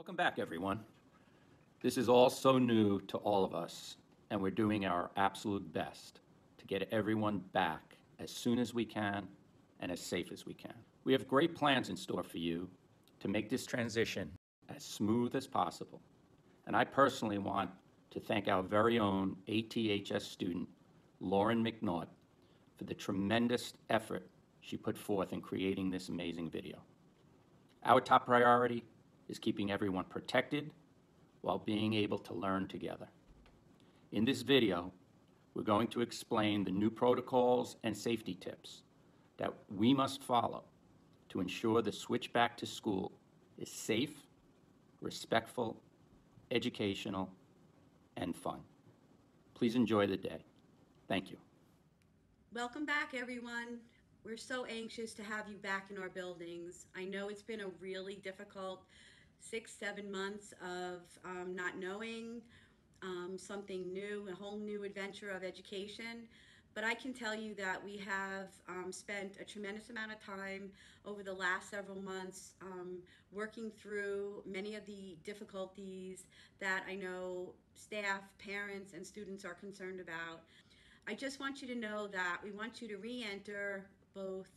Welcome back, everyone. This is all so new to all of us, and we're doing our absolute best to get everyone back as soon as we can and as safe as we can. We have great plans in store for you to make this transition as smooth as possible. And I personally want to thank our very own ATHS student, Lauren McNaught, for the tremendous effort she put forth in creating this amazing video. Our top priority is keeping everyone protected while being able to learn together. In this video, we're going to explain the new protocols and safety tips that we must follow to ensure the switch back to school is safe, respectful, educational, and fun. Please enjoy the day. Thank you. Welcome back, everyone. We're so anxious to have you back in our buildings. I know it's been a really difficult six, seven months of um, not knowing um, something new, a whole new adventure of education. But I can tell you that we have um, spent a tremendous amount of time over the last several months um, working through many of the difficulties that I know staff, parents, and students are concerned about. I just want you to know that we want you to re enter both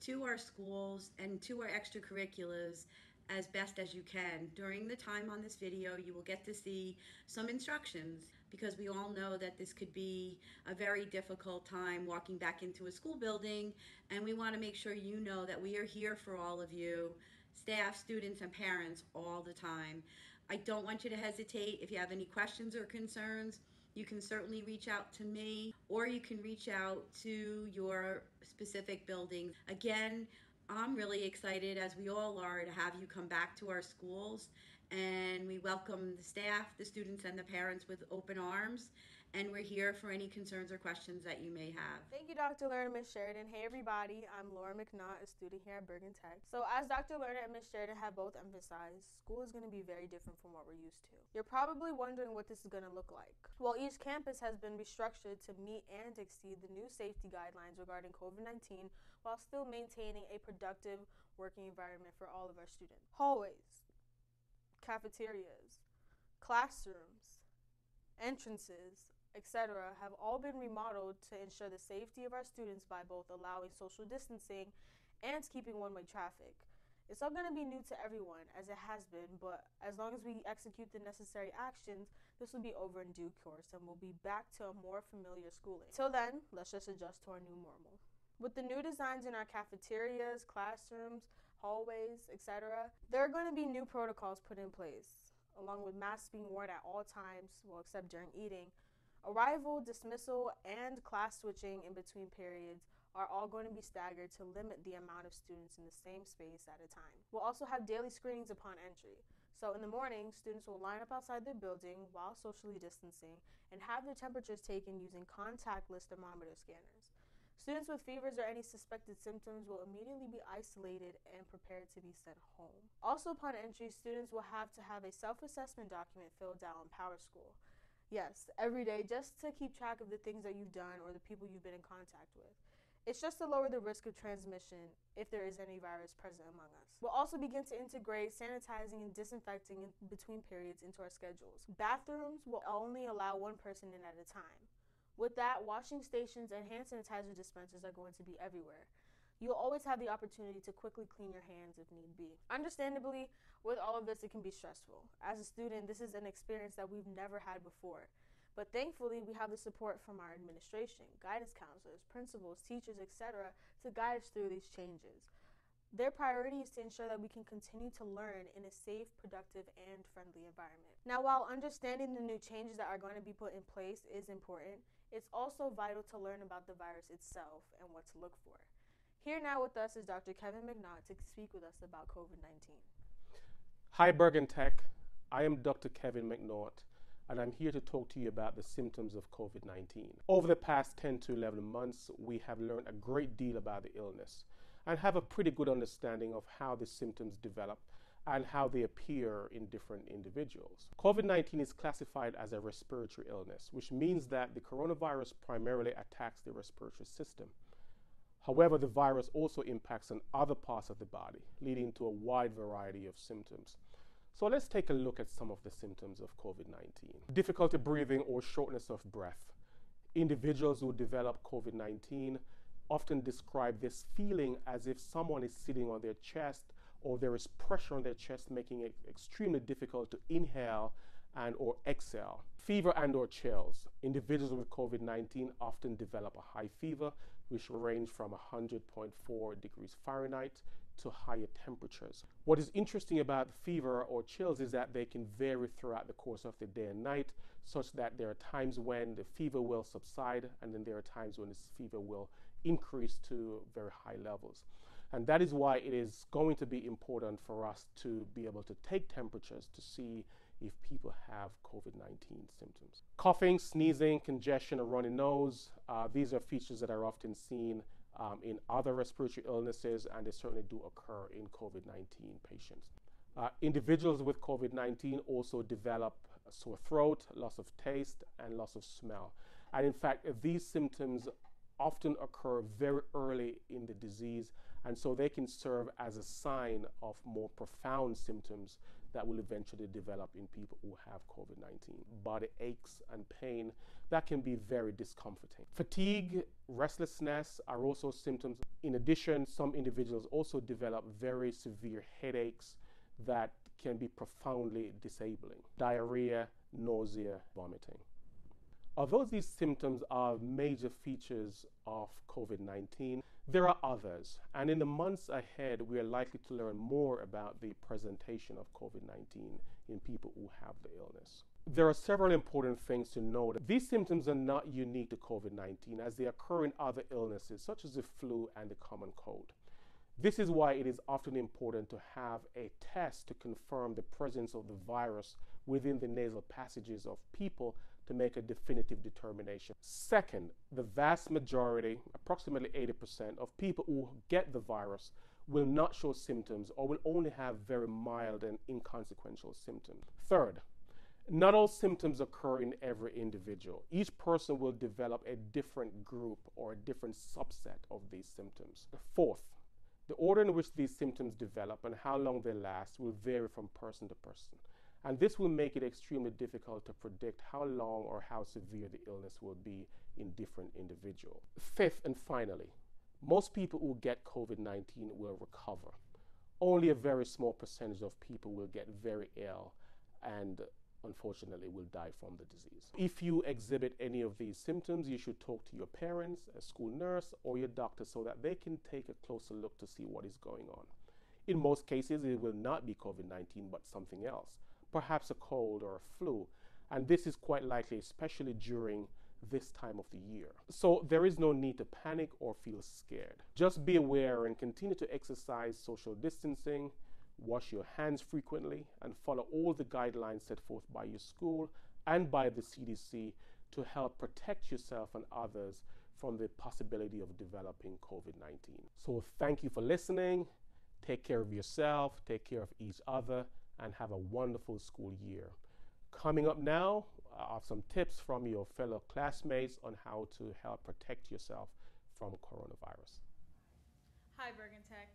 to our schools and to our extracurriculars as best as you can. During the time on this video, you will get to see some instructions because we all know that this could be a very difficult time walking back into a school building and we want to make sure you know that we are here for all of you, staff, students, and parents all the time. I don't want you to hesitate if you have any questions or concerns you can certainly reach out to me or you can reach out to your specific building. Again, I'm really excited, as we all are, to have you come back to our schools. And we welcome the staff, the students, and the parents with open arms and we're here for any concerns or questions that you may have. Thank you, Dr. Lerner and Ms. Sheridan. Hey, everybody. I'm Laura McNaught, a student here at Bergen Tech. So, as Dr. Lerner and Ms. Sheridan have both emphasized, school is going to be very different from what we're used to. You're probably wondering what this is going to look like. Well, each campus has been restructured to meet and exceed the new safety guidelines regarding COVID 19 while still maintaining a productive working environment for all of our students. Hallways, cafeterias, classrooms, entrances, etc., have all been remodeled to ensure the safety of our students by both allowing social distancing and keeping one way traffic. It's all going to be new to everyone, as it has been, but as long as we execute the necessary actions, this will be over in due course and we'll be back to a more familiar schooling. Till then, let's just adjust to our new normal. With the new designs in our cafeterias, classrooms, hallways, etc., there are going to be new protocols put in place, along with masks being worn at all times, well, except during eating, Arrival, dismissal, and class switching in between periods are all going to be staggered to limit the amount of students in the same space at a time. We'll also have daily screenings upon entry. So in the morning, students will line up outside their building while socially distancing and have their temperatures taken using contactless thermometer scanners. Students with fevers or any suspected symptoms will immediately be isolated and prepared to be sent home. Also upon entry, students will have to have a self-assessment document filled out on PowerSchool. Yes, every day, just to keep track of the things that you've done or the people you've been in contact with. It's just to lower the risk of transmission if there is any virus present among us. We'll also begin to integrate sanitizing and disinfecting in between periods into our schedules. Bathrooms will only allow one person in at a time. With that, washing stations and hand sanitizer dispensers are going to be everywhere. You'll always have the opportunity to quickly clean your hands if need be. Understandably, with all of this, it can be stressful. As a student, this is an experience that we've never had before. But thankfully, we have the support from our administration, guidance counselors, principals, teachers, etc., to guide us through these changes. Their priority is to ensure that we can continue to learn in a safe, productive, and friendly environment. Now, while understanding the new changes that are going to be put in place is important, it's also vital to learn about the virus itself and what to look for. Here now with us is Dr. Kevin McNaught to speak with us about COVID 19. Hi, Bergen Tech. I am Dr. Kevin McNaught, and I'm here to talk to you about the symptoms of COVID 19. Over the past 10 to 11 months, we have learned a great deal about the illness and have a pretty good understanding of how the symptoms develop and how they appear in different individuals. COVID 19 is classified as a respiratory illness, which means that the coronavirus primarily attacks the respiratory system. However, the virus also impacts on other parts of the body, leading to a wide variety of symptoms. So let's take a look at some of the symptoms of COVID 19. Difficulty breathing or shortness of breath. Individuals who develop COVID 19 often describe this feeling as if someone is sitting on their chest or there is pressure on their chest making it extremely difficult to inhale and or exhale. Fever and or chills. Individuals with COVID-19 often develop a high fever which range from 100.4 degrees Fahrenheit to higher temperatures. What is interesting about fever or chills is that they can vary throughout the course of the day and night, such that there are times when the fever will subside, and then there are times when this fever will increase to very high levels. And that is why it is going to be important for us to be able to take temperatures to see if people have COVID 19 symptoms. Coughing, sneezing, congestion, a runny nose, uh, these are features that are often seen um, in other respiratory illnesses, and they certainly do occur in COVID 19 patients. Uh, individuals with COVID 19 also develop sore throat, loss of taste, and loss of smell. And in fact, these symptoms often occur very early in the disease, and so they can serve as a sign of more profound symptoms that will eventually develop in people who have COVID 19. Body aches and pain that can be very discomforting. Fatigue, restlessness are also symptoms. In addition, some individuals also develop very severe headaches that can be profoundly disabling. Diarrhea, nausea, vomiting. Although these symptoms are major features of COVID 19, there are others, and in the months ahead, we are likely to learn more about the presentation of COVID 19 in people who have the illness. There are several important things to note. These symptoms are not unique to COVID 19 as they occur in other illnesses, such as the flu and the common cold. This is why it is often important to have a test to confirm the presence of the virus within the nasal passages of people to make a definitive determination. Second, the vast majority, approximately 80% of people who get the virus will not show symptoms or will only have very mild and inconsequential symptoms. Third, not all symptoms occur in every individual. Each person will develop a different group or a different subset of these symptoms. Fourth, the order in which these symptoms develop and how long they last will vary from person to person. And this will make it extremely difficult to predict how long or how severe the illness will be in different individuals. Fifth and finally, most people who get COVID 19 will recover. Only a very small percentage of people will get very ill and unfortunately will die from the disease. If you exhibit any of these symptoms, you should talk to your parents, a school nurse, or your doctor so that they can take a closer look to see what is going on. In most cases, it will not be COVID 19 but something else perhaps a cold or a flu. And this is quite likely, especially during this time of the year. So there is no need to panic or feel scared. Just be aware and continue to exercise social distancing, wash your hands frequently, and follow all the guidelines set forth by your school and by the CDC to help protect yourself and others from the possibility of developing COVID 19. So thank you for listening. Take care of yourself, take care of each other and have a wonderful school year. Coming up now are some tips from your fellow classmates on how to help protect yourself from coronavirus. Hi, Bergen Tech.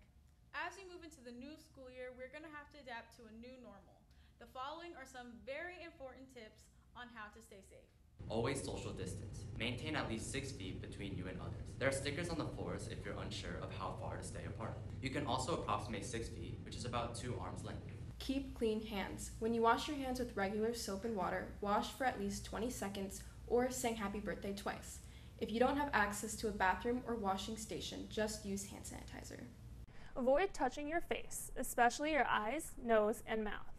As we move into the new school year, we're going to have to adapt to a new normal. The following are some very important tips on how to stay safe. Always social distance. Maintain at least six feet between you and others. There are stickers on the floors if you're unsure of how far to stay apart. You can also approximate six feet, which is about two arms length. Keep clean hands. When you wash your hands with regular soap and water, wash for at least 20 seconds or sing happy birthday twice. If you don't have access to a bathroom or washing station, just use hand sanitizer. Avoid touching your face, especially your eyes, nose, and mouth.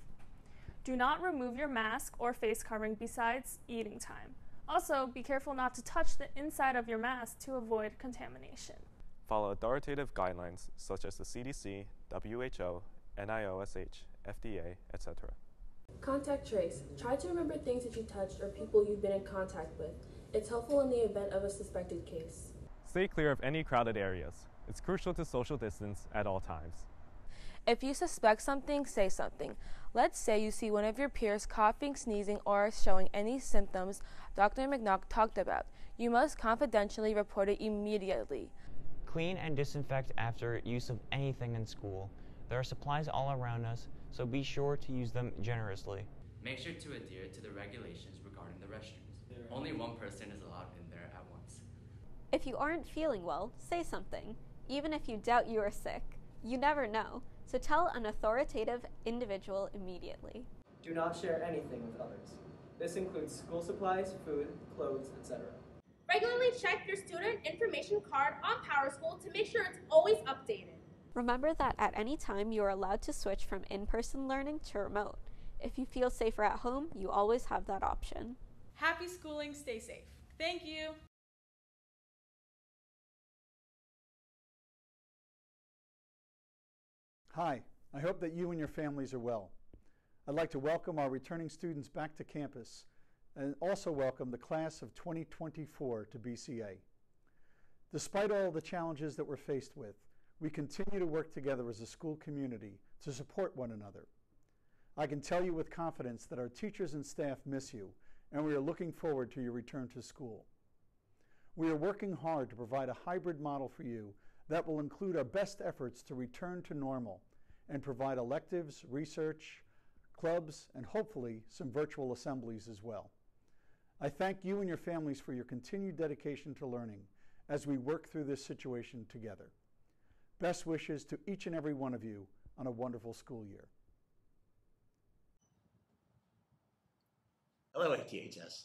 Do not remove your mask or face covering besides eating time. Also, be careful not to touch the inside of your mask to avoid contamination. Follow authoritative guidelines such as the CDC, WHO, NIOSH, FDA, etc. Contact trace. Try to remember things that you touched or people you've been in contact with. It's helpful in the event of a suspected case. Stay clear of any crowded areas. It's crucial to social distance at all times. If you suspect something, say something. Let's say you see one of your peers coughing, sneezing, or showing any symptoms Dr. McNaught talked about. You must confidentially report it immediately. Clean and disinfect after use of anything in school. There are supplies all around us, so be sure to use them generously. Make sure to adhere to the regulations regarding the restrooms. Only one person is allowed in there at once. If you aren't feeling well, say something. Even if you doubt you are sick, you never know, so tell an authoritative individual immediately. Do not share anything with others. This includes school supplies, food, clothes, etc. Regularly check your student information card on PowerSchool to make sure it's always updated. Remember that at any time you are allowed to switch from in person learning to remote. If you feel safer at home, you always have that option. Happy schooling, stay safe. Thank you. Hi, I hope that you and your families are well. I'd like to welcome our returning students back to campus and also welcome the class of 2024 to BCA. Despite all the challenges that we're faced with, we continue to work together as a school community to support one another. I can tell you with confidence that our teachers and staff miss you, and we are looking forward to your return to school. We are working hard to provide a hybrid model for you that will include our best efforts to return to normal and provide electives, research, clubs, and hopefully some virtual assemblies as well. I thank you and your families for your continued dedication to learning as we work through this situation together. Best wishes to each and every one of you on a wonderful school year. Hello, ATHS.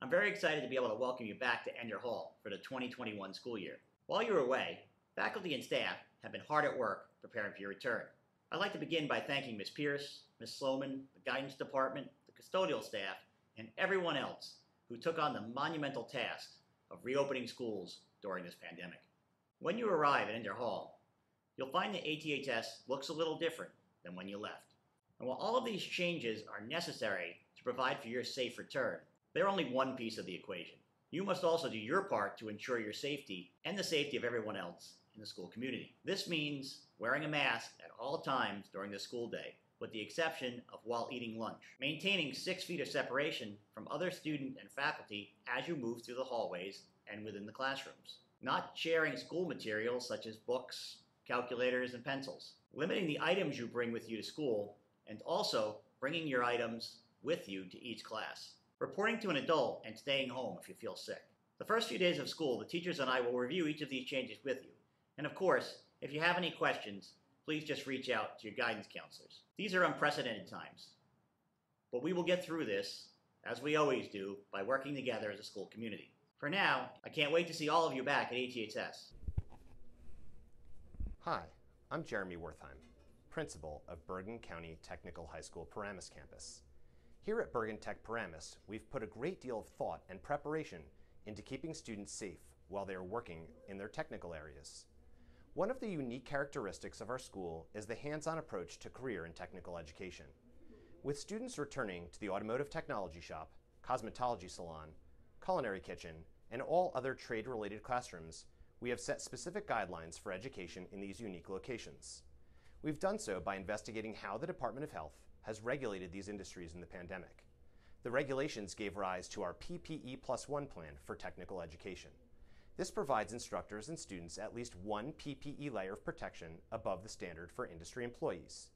I'm very excited to be able to welcome you back to Ender Hall for the 2021 school year. While you were away, faculty and staff have been hard at work preparing for your return. I'd like to begin by thanking Ms. Pierce, Ms. Sloman, the guidance department, the custodial staff, and everyone else who took on the monumental task of reopening schools during this pandemic. When you arrive at Ender Hall, you'll find that ATHS looks a little different than when you left. And while all of these changes are necessary to provide for your safe return, they're only one piece of the equation. You must also do your part to ensure your safety and the safety of everyone else in the school community. This means wearing a mask at all times during the school day, with the exception of while eating lunch. Maintaining six feet of separation from other student and faculty as you move through the hallways and within the classrooms. Not sharing school materials such as books, calculators, and pencils. Limiting the items you bring with you to school, and also bringing your items with you to each class. Reporting to an adult and staying home if you feel sick. The first few days of school, the teachers and I will review each of these changes with you. And of course, if you have any questions, please just reach out to your guidance counselors. These are unprecedented times. But we will get through this, as we always do, by working together as a school community. For now, I can't wait to see all of you back at ATHS. Hi, I'm Jeremy Wertheim, principal of Bergen County Technical High School Paramus campus. Here at Bergen Tech Paramus, we've put a great deal of thought and preparation into keeping students safe while they are working in their technical areas. One of the unique characteristics of our school is the hands-on approach to career and technical education. With students returning to the automotive technology shop, cosmetology salon, culinary kitchen, and all other trade-related classrooms, we have set specific guidelines for education in these unique locations. We've done so by investigating how the Department of Health has regulated these industries in the pandemic. The regulations gave rise to our PPE Plus One plan for technical education. This provides instructors and students at least one PPE layer of protection above the standard for industry employees.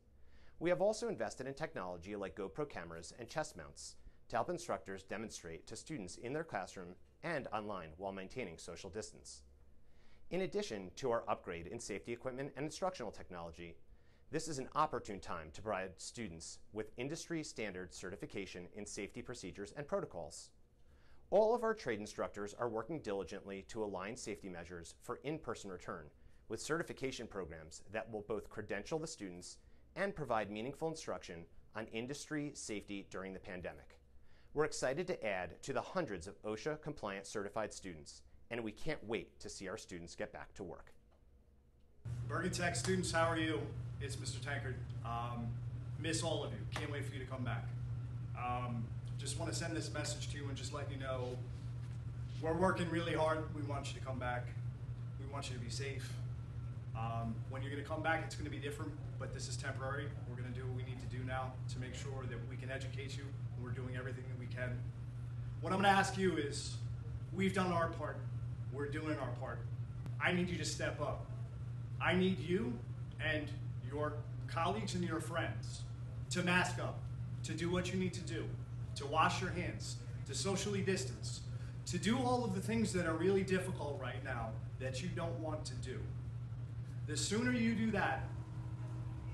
We have also invested in technology like GoPro cameras and chest mounts to help instructors demonstrate to students in their classroom and online while maintaining social distance. In addition to our upgrade in safety equipment and instructional technology, this is an opportune time to provide students with industry standard certification in safety procedures and protocols. All of our trade instructors are working diligently to align safety measures for in-person return with certification programs that will both credential the students and provide meaningful instruction on industry safety during the pandemic. We're excited to add to the hundreds of OSHA compliant certified students, and we can't wait to see our students get back to work. Bergen Tech students, how are you? It's Mr. Tankard. Um, miss all of you. Can't wait for you to come back. Um, just want to send this message to you and just let you know we're working really hard. We want you to come back. We want you to be safe. Um, when you're going to come back, it's going to be different, but this is temporary. We're going to do what we need to do now to make sure that we can educate you, and we're doing everything that we can. What I'm going to ask you is we've done our part, we're doing our part. I need you to step up. I need you and your colleagues and your friends to mask up, to do what you need to do, to wash your hands, to socially distance, to do all of the things that are really difficult right now that you don't want to do. The sooner you do that,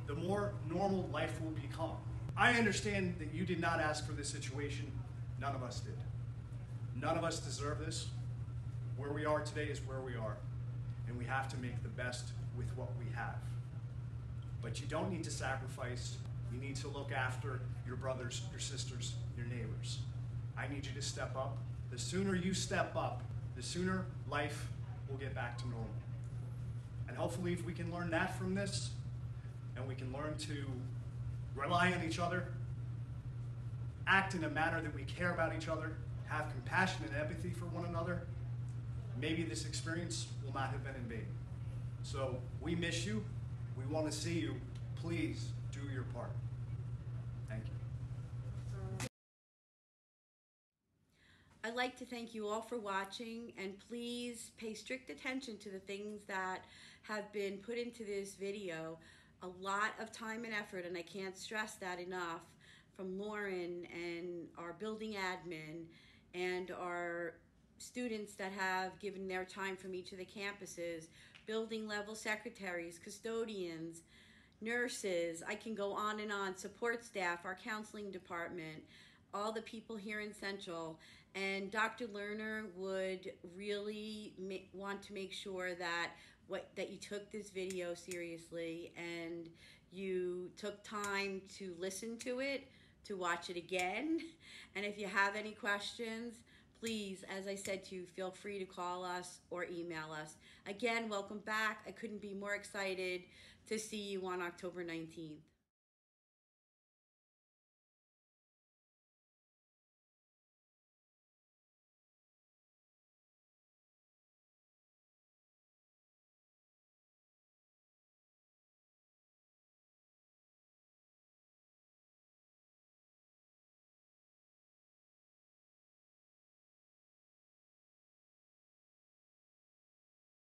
the more normal life will become. I understand that you did not ask for this situation. None of us did. None of us deserve this. Where we are today is where we are, and we have to make the best with what we have. But you don't need to sacrifice. You need to look after your brothers, your sisters, your neighbors. I need you to step up. The sooner you step up, the sooner life will get back to normal. And hopefully, if we can learn that from this, and we can learn to rely on each other, act in a manner that we care about each other, have compassion and empathy for one another, maybe this experience will not have been in vain. So we miss you. We want to see you. Please do your part. Thank you. I'd like to thank you all for watching and please pay strict attention to the things that have been put into this video. A lot of time and effort, and I can't stress that enough, from Lauren and our building admin and our students that have given their time from each of the campuses, building level secretaries, custodians, nurses, I can go on and on, support staff, our counseling department, all the people here in Central. And Dr. Lerner would really ma- want to make sure that what that you took this video seriously and you took time to listen to it, to watch it again. And if you have any questions, please, as I said to you, feel free to call us or email us. Again, welcome back. I couldn't be more excited to see you on October 19th.